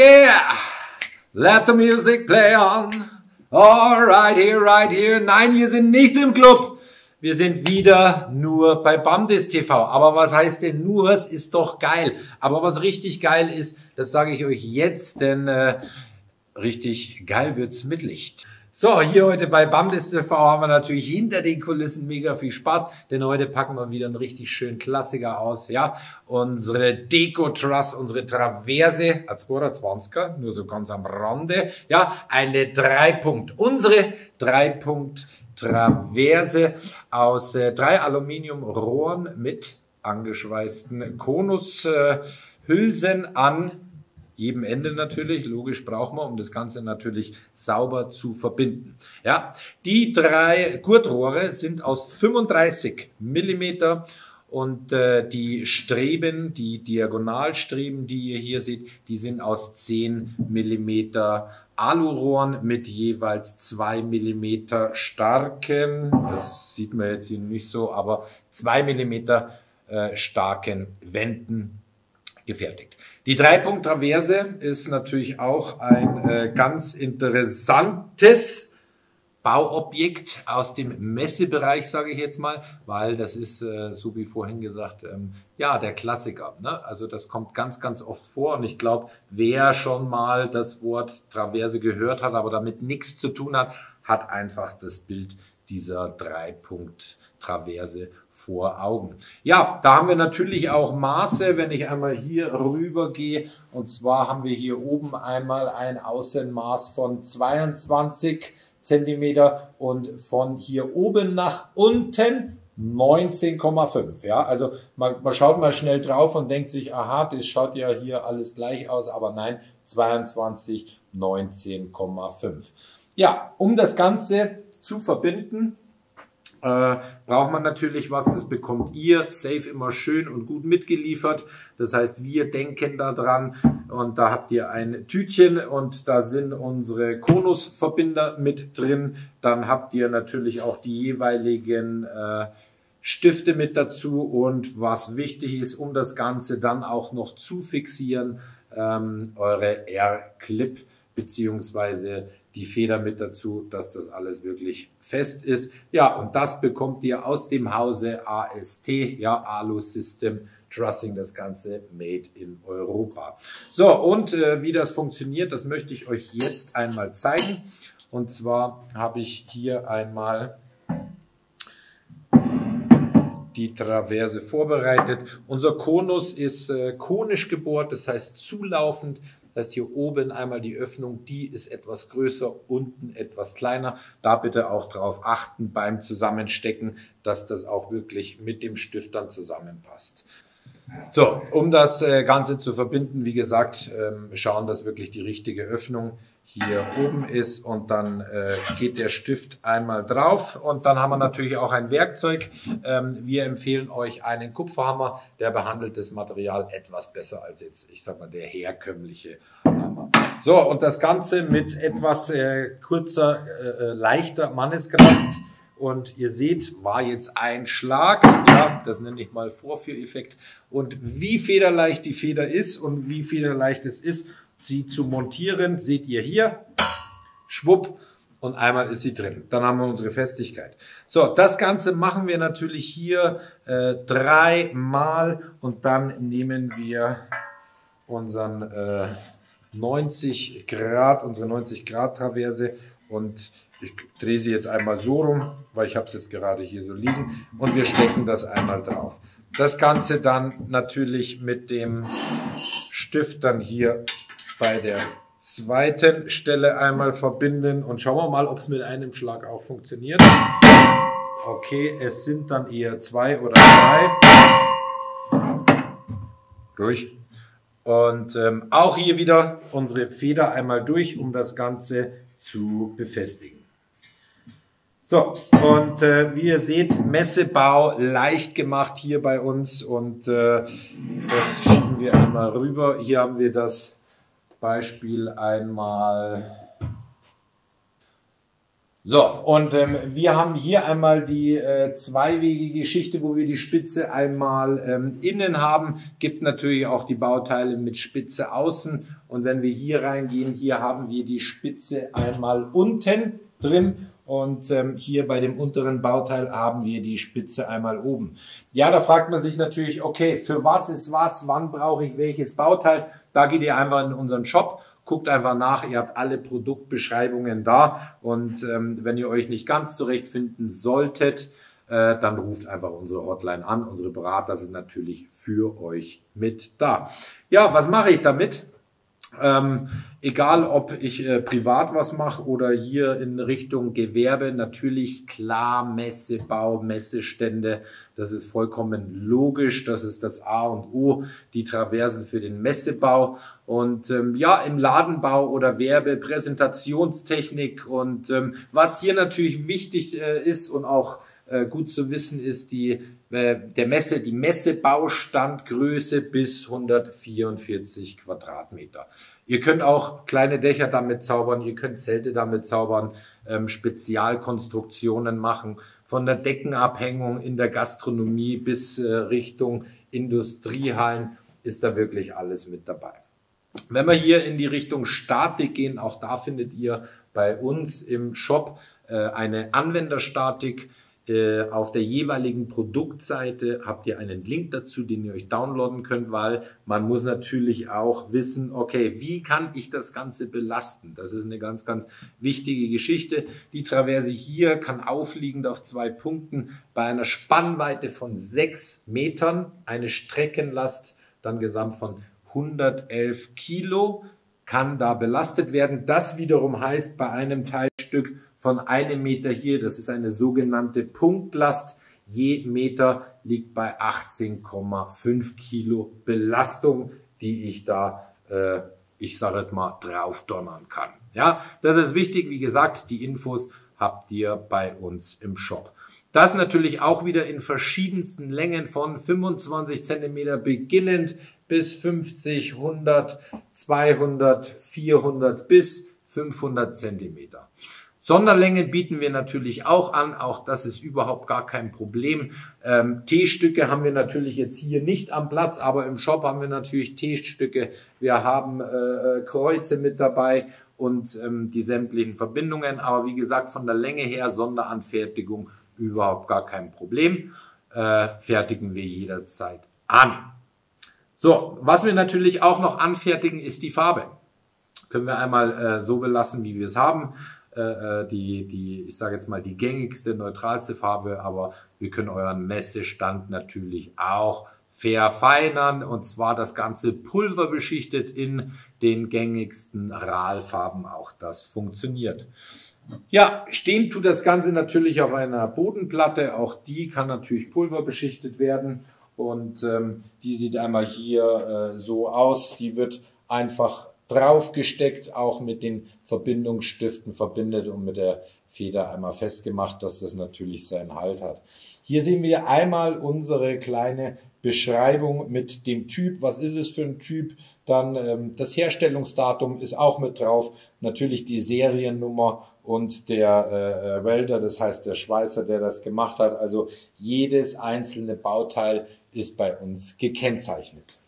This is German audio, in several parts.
yeah! Let the music play on. All right here, right here. Nein, wir sind nicht im Club. Wir sind wieder nur bei Bamdis TV. Aber was heißt denn nur? Es ist doch geil. Aber was richtig geil ist, das sage ich euch jetzt, denn äh, richtig geil wird's mit Licht. So, hier heute bei Bamdes TV haben wir natürlich hinter den Kulissen mega viel Spaß, denn heute packen wir wieder einen richtig schönen Klassiker aus, ja. Unsere Deco Truss, unsere Traverse, als 20er, nur so ganz am Rande, ja. Eine Dreipunkt, unsere Dreipunkt Traverse aus äh, drei Aluminiumrohren mit angeschweißten Konushülsen äh, an jedem Ende natürlich, logisch brauchen wir, um das Ganze natürlich sauber zu verbinden. Ja, die drei Gurtrohre sind aus 35 Millimeter und äh, die Streben, die Diagonalstreben, die ihr hier seht, die sind aus 10 Millimeter Alurohren mit jeweils 2 Millimeter starken, das sieht man jetzt hier nicht so, aber 2 Millimeter äh, starken Wänden gefertigt. Die Dreipunkt-Traverse ist natürlich auch ein äh, ganz interessantes Bauobjekt aus dem Messebereich, sage ich jetzt mal, weil das ist, äh, so wie vorhin gesagt, ähm, ja, der Klassiker. Ne? Also das kommt ganz, ganz oft vor und ich glaube, wer schon mal das Wort Traverse gehört hat, aber damit nichts zu tun hat, hat einfach das Bild dieser Dreipunkt-Traverse vor Augen. Ja, da haben wir natürlich auch Maße, wenn ich einmal hier rüber gehe. Und zwar haben wir hier oben einmal ein Außenmaß von 22 Zentimeter und von hier oben nach unten 19,5. Ja, also man, man schaut mal schnell drauf und denkt sich, aha, das schaut ja hier alles gleich aus, aber nein, 22, 19,5. Ja, um das Ganze zu verbinden, äh, braucht man natürlich was, das bekommt ihr safe immer schön und gut mitgeliefert. Das heißt, wir denken da dran und da habt ihr ein Tütchen und da sind unsere Konusverbinder mit drin. Dann habt ihr natürlich auch die jeweiligen äh, Stifte mit dazu und was wichtig ist, um das Ganze dann auch noch zu fixieren, ähm, eure R-Clip beziehungsweise die Feder mit dazu, dass das alles wirklich fest ist. Ja, und das bekommt ihr aus dem Hause AST, ja, Alu System Trussing, das Ganze made in Europa. So, und äh, wie das funktioniert, das möchte ich euch jetzt einmal zeigen. Und zwar habe ich hier einmal die Traverse vorbereitet. Unser Konus ist äh, konisch gebohrt, das heißt zulaufend. Das heißt, hier oben einmal die Öffnung, die ist etwas größer, unten etwas kleiner. Da bitte auch darauf achten beim Zusammenstecken, dass das auch wirklich mit dem Stift dann zusammenpasst. So, um das äh, Ganze zu verbinden, wie gesagt, ähm, schauen, dass wirklich die richtige Öffnung hier oben ist und dann äh, geht der Stift einmal drauf und dann haben wir natürlich auch ein Werkzeug. Ähm, wir empfehlen euch einen Kupferhammer, der behandelt das Material etwas besser als jetzt, ich sag mal, der herkömmliche Hammer. So, und das Ganze mit etwas äh, kurzer, äh, äh leichter Manneskraft. Und ihr seht, war jetzt ein Schlag, ja, das nenne ich mal Vorführeffekt. Und wie federleicht die Feder ist und wie federleicht es ist, sie zu montieren, seht ihr hier, schwupp, und einmal ist sie drin. Dann haben wir unsere Festigkeit. So, das Ganze machen wir natürlich hier äh, dreimal und dann nehmen wir unseren äh, 90 Grad, unsere 90 Grad Traverse und ich drehe sie jetzt einmal so rum, weil ich habe es jetzt gerade hier so liegen und wir stecken das einmal drauf. Das Ganze dann natürlich mit dem Stift dann hier bei der zweiten Stelle einmal verbinden und schauen wir mal, ob es mit einem Schlag auch funktioniert. Okay, es sind dann eher zwei oder drei. Durch. Und ähm, auch hier wieder unsere Feder einmal durch, um das Ganze zu befestigen. So, und äh, wie ihr seht, Messebau leicht gemacht hier bei uns und äh, das schieben wir einmal rüber. Hier haben wir das Beispiel einmal So, und ähm, wir haben hier einmal die äh, zweiwegige Geschichte, wo wir die Spitze einmal ähm, innen haben. Gibt natürlich auch die Bauteile mit Spitze außen. Und wenn wir hier reingehen, hier haben wir die Spitze einmal unten drin. Und ähm, hier bei dem unteren Bauteil haben wir die Spitze einmal oben. Ja, da fragt man sich natürlich, okay, für was ist was? Wann brauche ich welches Bauteil? Da geht ihr einfach in unseren Shop Guckt einfach nach, ihr habt alle Produktbeschreibungen da und ähm, wenn ihr euch nicht ganz zurechtfinden solltet, äh, dann ruft einfach unsere Hotline an. Unsere Berater sind natürlich für euch mit da. Ja, was mache ich damit? Ähm, egal, ob ich äh, privat was mache oder hier in Richtung Gewerbe, natürlich klar Messebau, Messestände, das ist vollkommen logisch, das ist das A und O, die Traversen für den Messebau. Und ähm, ja, im Ladenbau oder Werbe, Präsentationstechnik und ähm, was hier natürlich wichtig äh, ist und auch äh, gut zu wissen ist die äh, der Messe, die Messebaustandgröße bis 144 Quadratmeter. Ihr könnt auch kleine Dächer damit zaubern, ihr könnt Zelte damit zaubern, ähm, Spezialkonstruktionen machen, von der Deckenabhängung in der Gastronomie bis äh, Richtung Industriehallen ist da wirklich alles mit dabei. Wenn wir hier in die Richtung Statik gehen, auch da findet ihr bei uns im Shop äh, eine Anwenderstatik auf der jeweiligen Produktseite habt ihr einen Link dazu, den ihr euch downloaden könnt, weil man muss natürlich auch wissen, okay, wie kann ich das Ganze belasten? Das ist eine ganz, ganz wichtige Geschichte. Die Traverse hier kann aufliegend auf zwei Punkten bei einer Spannweite von sechs Metern eine Streckenlast dann gesamt von 111 Kilo kann da belastet werden. Das wiederum heißt bei einem Teilstück von einem Meter hier, das ist eine sogenannte Punktlast. Je Meter liegt bei 18,5 Kilo Belastung, die ich da, äh, ich sage jetzt mal, drauf donnern kann. Ja, das ist wichtig. Wie gesagt, die Infos habt ihr bei uns im Shop. Das natürlich auch wieder in verschiedensten Längen von 25 Zentimeter beginnend bis 50, 100, 200, 400 bis 500 Zentimeter. Sonderlängen bieten wir natürlich auch an, auch das ist überhaupt gar kein Problem. Ähm, T-Stücke haben wir natürlich jetzt hier nicht am Platz, aber im Shop haben wir natürlich T-Stücke. Wir haben äh, Kreuze mit dabei und ähm, die sämtlichen Verbindungen. Aber wie gesagt, von der Länge her Sonderanfertigung überhaupt gar kein Problem. Äh, fertigen wir jederzeit an. So, was wir natürlich auch noch anfertigen, ist die Farbe. Können wir einmal äh, so belassen, wie wir es haben. Äh, äh, die, die, ich sage jetzt mal, die gängigste, neutralste Farbe, aber wir können euren Messestand natürlich auch verfeinern und zwar das Ganze pulverbeschichtet in den gängigsten RAL-Farben. Auch das funktioniert. Ja, stehen tut das Ganze natürlich auf einer Bodenplatte. Auch die kann natürlich pulverbeschichtet werden und ähm, die sieht einmal hier äh, so aus. Die wird einfach draufgesteckt, auch mit den Verbindungsstiften verbindet und mit der Feder einmal festgemacht, dass das natürlich seinen Halt hat. Hier sehen wir einmal unsere kleine Beschreibung mit dem Typ. Was ist es für ein Typ? Dann ähm, das Herstellungsdatum ist auch mit drauf. Natürlich die Seriennummer und der äh, Welder, das heißt der Schweißer, der das gemacht hat. Also jedes einzelne Bauteil ist bei uns gekennzeichnet.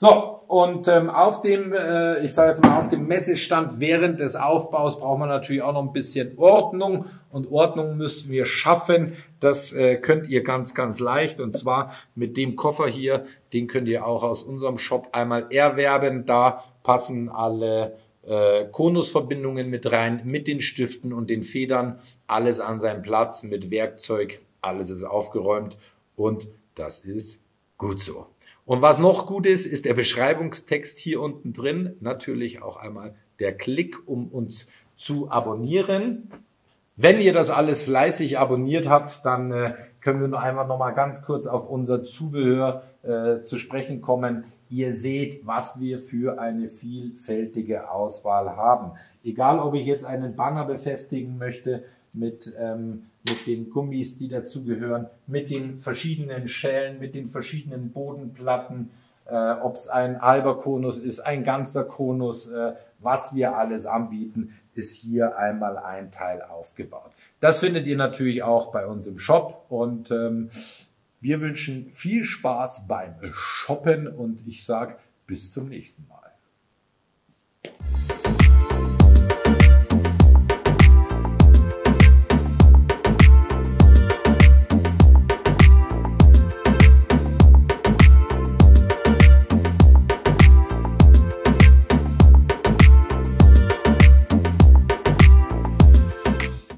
So, und ähm, auf dem, äh, ich sage jetzt mal, auf dem Messestand während des Aufbaus braucht man natürlich auch noch ein bisschen Ordnung. Und Ordnung müssen wir schaffen. Das äh, könnt ihr ganz, ganz leicht. Und zwar mit dem Koffer hier, den könnt ihr auch aus unserem Shop einmal erwerben. Da passen alle äh, Konusverbindungen mit rein, mit den Stiften und den Federn. Alles an seinem Platz mit Werkzeug. Alles ist aufgeräumt. Und das ist gut so. Und was noch gut ist, ist der Beschreibungstext hier unten drin. Natürlich auch einmal der Klick, um uns zu abonnieren. Wenn ihr das alles fleißig abonniert habt, dann äh, können wir noch einmal noch mal ganz kurz auf unser Zubehör äh, zu sprechen kommen. Ihr seht, was wir für eine vielfältige Auswahl haben. Egal, ob ich jetzt einen Banner befestigen möchte mit ähm, mit den Gummis, die dazugehören, mit den verschiedenen Schellen, mit den verschiedenen Bodenplatten, äh, ob es ein halber Konus ist, ein ganzer Konus, äh, was wir alles anbieten, ist hier einmal ein Teil aufgebaut. Das findet ihr natürlich auch bei uns im Shop und ähm, wir wünschen viel Spaß beim Shoppen und ich sage bis zum nächsten Mal.